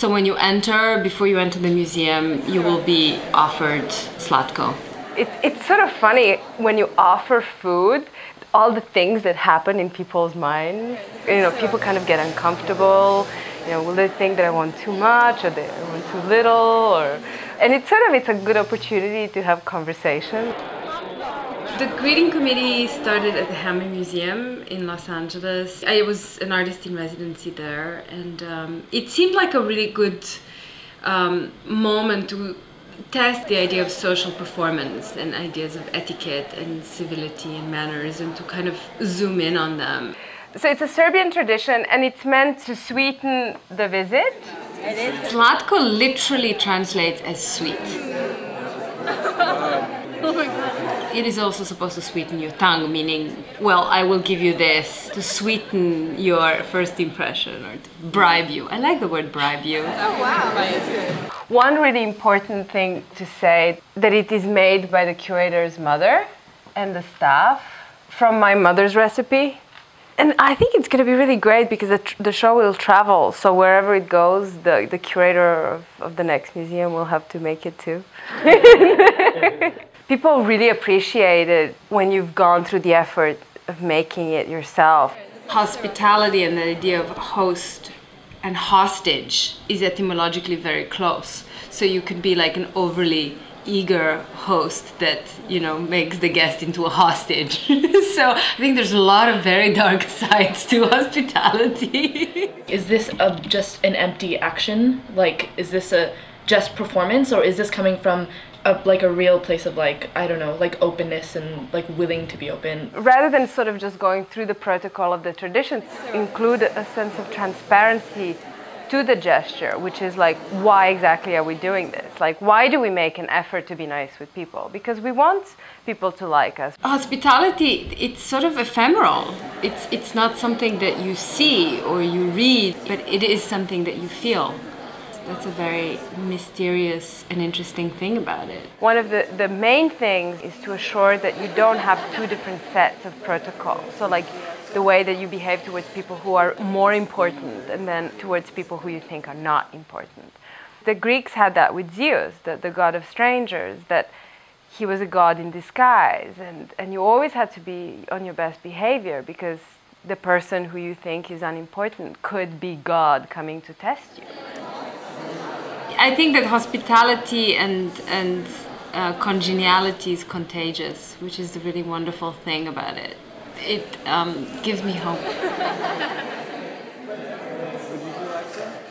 So when you enter, before you enter the museum, you will be offered Slatko. It, it's sort of funny when you offer food, all the things that happen in people's minds. You know, people kind of get uncomfortable. You know, will they think that I want too much or that I want too little? Or, and it's sort of it's a good opportunity to have conversation. The greeting committee started at the Hammer Museum in Los Angeles. I was an artist in residency there, and um, it seemed like a really good um, moment to test the idea of social performance and ideas of etiquette and civility and manners and to kind of zoom in on them. So it's a Serbian tradition and it's meant to sweeten the visit. It is. Slatko literally translates as sweet. It is also supposed to sweeten your tongue, meaning, well, I will give you this to sweeten your first impression or to bribe you. I like the word bribe you. Oh, wow. One really important thing to say that it is made by the curator's mother and the staff from my mother's recipe. And I think it's going to be really great because the, the show will travel. So wherever it goes, the, the curator of, of the next museum will have to make it too. People really appreciate it when you've gone through the effort of making it yourself. Hospitality and the idea of host and hostage is etymologically very close. So you could be like an overly eager host that you know makes the guest into a hostage so i think there's a lot of very dark sides to hospitality is this a, just an empty action like is this a just performance or is this coming from a, like a real place of like i don't know like openness and like willing to be open rather than sort of just going through the protocol of the traditions include a sense of transparency to the gesture, which is like, why exactly are we doing this? Like, why do we make an effort to be nice with people? Because we want people to like us. Hospitality, it's sort of ephemeral. It's, it's not something that you see or you read, but it is something that you feel. That's a very mysterious and interesting thing about it. One of the, the main things is to assure that you don't have two different sets of protocols. So, like, the way that you behave towards people who are more important and then towards people who you think are not important. The Greeks had that with Zeus, the, the god of strangers, that he was a god in disguise, and, and you always had to be on your best behavior because the person who you think is unimportant could be God coming to test you. I think that hospitality and and uh, congeniality is contagious, which is the really wonderful thing about it. It um, gives me hope.